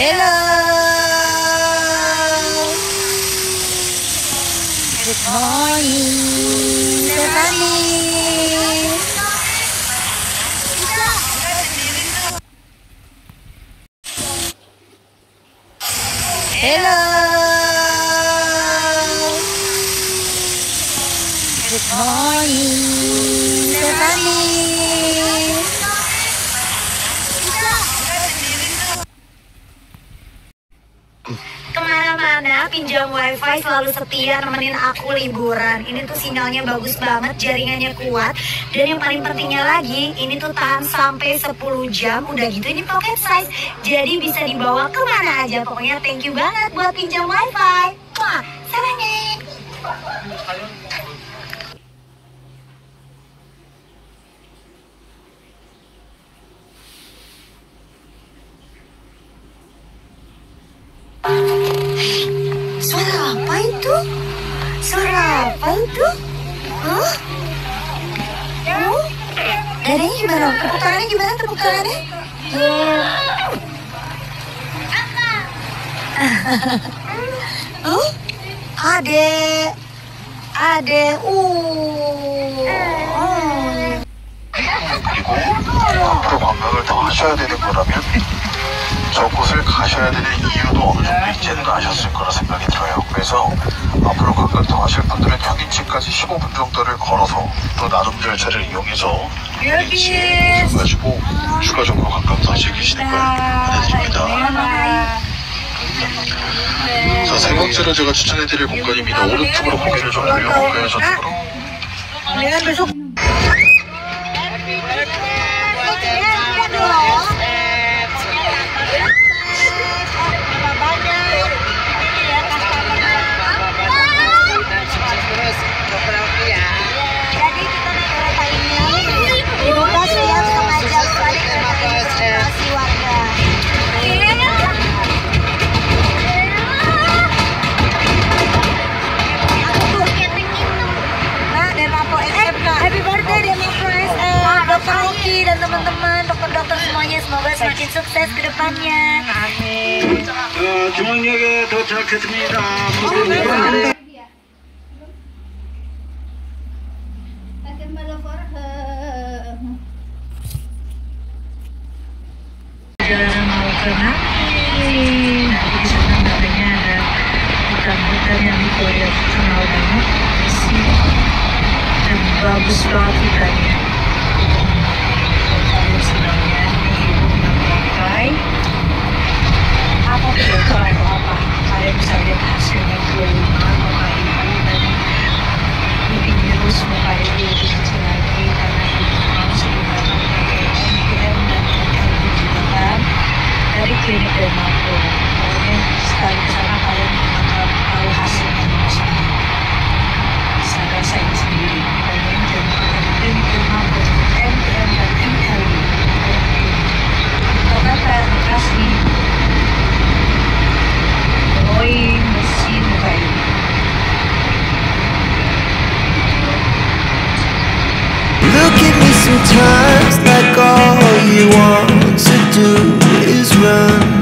Hello! Morning! Good morning! Hello! Good morning! Good morning! Pinjam wifi selalu setia nemenin aku liburan. Ini tuh sinyalnya bagus banget, jaringannya kuat. Dan yang paling pentingnya lagi, ini tuh tahan sampai 10 jam. Udah gitu ini pocket size, jadi bisa dibawa ke mana aja. Pokoknya thank you banget buat pinjam wifi. Wah, Suara apa itu? Hah? Oh? Dadanya gimana? Tepuk tangannya gimana tepuk tangannya? Oh? Ade. Ade. Uh. Oh. 그리고 앞으로 관광을 더 하셔야 되는 거라면 저곳을 가셔야 되는 이유도 어느 정도 이제는 아셨을 거라 생각이 들어요. 그래서 앞으로 관광 더 하실 분들은 현인치까지 15분 정도를 걸어서 또 나눔 열차를 이용해서 현인치에 가지고 추가적으로 관광 더 즐기시는 걸 권해드립니다. 자, 세 번째로 제가 추천해드릴 공간입니다. 오른쪽으로 고개를 좀 돌려 볼까요, 저쪽으로? semoga semakin sukses ke depannya. Amin. 중앙역에 도착했습니다. 모두 내려가 sometimes like all you want to do is run.